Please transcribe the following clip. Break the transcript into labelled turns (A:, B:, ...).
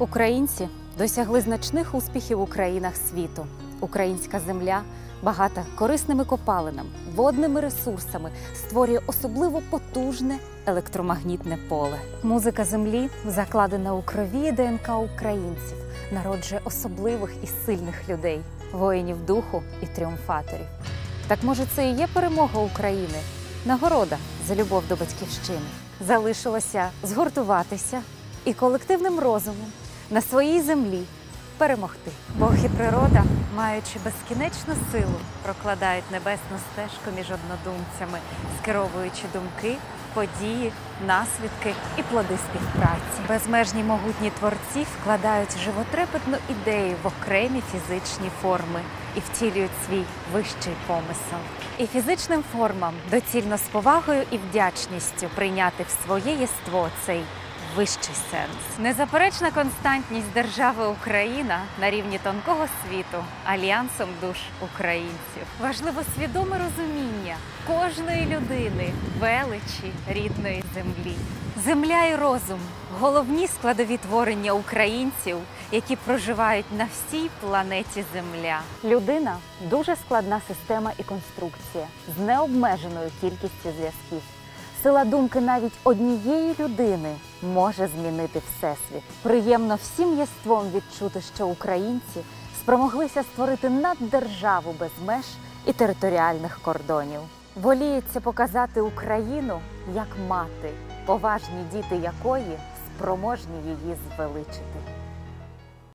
A: Українці досягли значних успіхів у країнах світу. Українська земля багата корисними копалинами, водними ресурсами, створює особливо потужне електромагнітне поле. Музика землі, закладена у крові ДНК українців, народжує особливих і сильних людей, воїнів духу і тріумфаторів. Так може, це і є перемога України, нагорода за любов до батьківщини. Залишилося згуртуватися і колективним розумом на своїй землі перемогти. Бог і природа, маючи безкінечну силу, прокладають небесну стежку між однодумцями, скеровуючи думки, події, наслідки і плоди співпраці. Безмежні могутні творці вкладають животрепетну ідею в окремі фізичні форми і втілюють свій вищий помисел. І фізичним формам доцільно з повагою і вдячністю прийняти в своє єство цей вищий сенс. Незаперечна константність держави Україна на рівні тонкого світу альянсом душ українців. Важливо свідоме розуміння кожної людини величі рідної землі. Земля і розум головні складові творення українців, які проживають на всій планеті Земля. Людина дуже складна система і конструкція з необмеженою кількістю зв'язків. Сила думки навіть однієї людини може змінити всесвіт. Приємно всім єством відчути, що українці спромоглися створити наддержаву без меж і територіальних кордонів. Воліється показати Україну як мати, поважні діти якої спроможні її звеличити.